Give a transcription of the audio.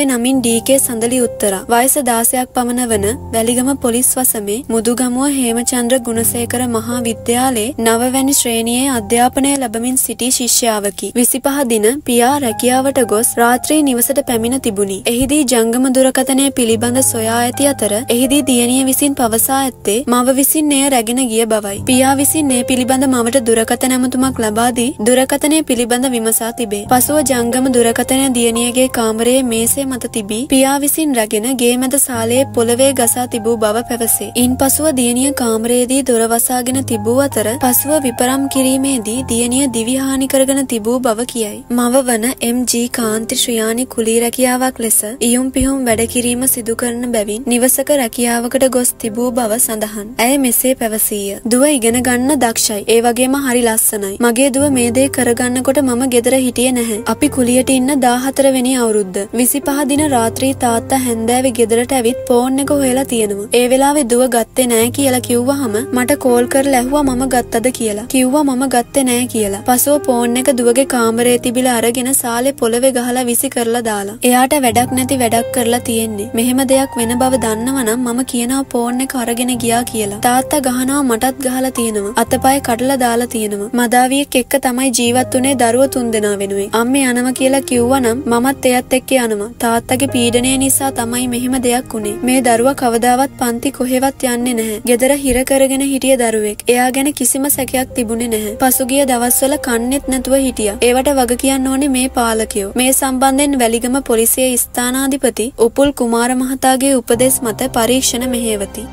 ඇය නමින් ඩීකේ සඳලි උත්තරා. වයස 16ක් පමණ වන වැලිගම පොලිස් වසමේ මුදුගමුව හේමචන්ද්‍ර ගුණසේකර මහා විද්‍යාලයේ නවවැනි ශ්‍රේණියේ අධ්‍යාපනය ලැබමින් සිටි ශිෂ්‍යාවකි. 25 දින පියා රැකියාවට ගොස් රාත්‍රී නිවසට පැමිණ තිබුණි. එහිදී ජංගම දුරකථනය පිළිබඳ සොයා ඇති අතර එහිදී දියණිය විසින් පවසා ඇත්තේ මව විසින් එය රැගෙන ගිය බවයි. පියා විසින් මේ පිළිබඳ මවට දුරකථන ඇමතුමක් ලබා දී දුරකථනය පිළිබඳ විමසා තිබේ. පසුව ජංගම දුරකථනය දියණියගේ කාමරයේ මේසේ මත තිබී පියා විසින් රැගෙන ගේ මැද සාලයේ පොළවේ ගසා තිබූ බව පැවසේ. ඉන්පසුව දියණිය කාමරයේදී දොර වසාගෙන තිබූ අතර පසුව විපරම් කිරීමේදී දියණිය දිවි හානි කරගෙන තිබූ බව කියයි. මව වන එම්.ජී. කාන්ති ශ්‍රියානි කුලී රැකියාවක් ලෙස ඉයුම් පිහුම් වැඩ කිරීම සිදු කරන බැවින් නිවසක රැකියාවකට ගොස් තිබූ බව සඳහන්. ඇය මෙසේ පැවසීය. දුව ඉගෙන ගන්න දක්ෂයි. ඒ වගේම හරි ලස්සනයි. මගේ දුව මේ දේ කරගන්නකොට මම ගෙදර හිටියේ නැහැ. අපි කුලියට ඉන්න 14 වෙනි අවුරුද්ද. 25 දින රාත්‍රී තාත්තා හැන්දෑවේ ගෙදරට ඇවිත් ෆෝන් එක හොයලා තියෙනවා. ඒ වෙලාවේ දුව ගත්තේ නැහැ කියලා කිව්වහම මට කෝල් කරලා ඇහුවා මම ගත්තද කියලා. කිව්වා මම ගත්තේ නැහැ කියලා. පසුව ෆෝන් එක දුවගේ කාමරේ තිබිලා අරගෙන සාලේ පොළවේ ගහලා විසි කරලා දාලා. එයාට වැඩක් නැති වැඩක් කරලා තියෙන්නේ. මෙහෙම දෙයක් වෙන බව දන්නවනම් මම කියනවා ෆෝන් එක අරගෙන ගියා කියලා. තාත්තා ගහනවා මටත් ගහලා තියෙනවා. අතපය කඩලා දාලා තියෙනවා. මදාවියෙක් එක්ක තමයි ජීවත් වුනේ දරුවෝ තුන්දෙනා වෙනුවෙන්. අම්මේ යනවා කියලා කිව්වනම් මමත් එයත් එක්ක යනවා. තාත්තගේ පීඩනය නිසා තමයි මෙහෙම දෙයක් වුණේ. මේ දරුවා කවදාවත් පන්ති කොහෙවත් යන්නේ නැහැ. ගෙදර හිර කරගෙන හිටිය දරුවෙක්. එයා ගැන කිසිම සැකයක් තිබුණේ නැහැ. පසුගිය දවස්වල කන්නේත් නැතුව හිටියා. ඒවට වග කියන්න ඕනේ මේ පාලකයෝ. මේ සම්බන්ධයෙන් වැලිගම පොලිසිය ස්ථානාධිපති උපුල් කුමාර මහතාගේ උපදෙස් මත පරීක්ෂණ මෙහෙවති.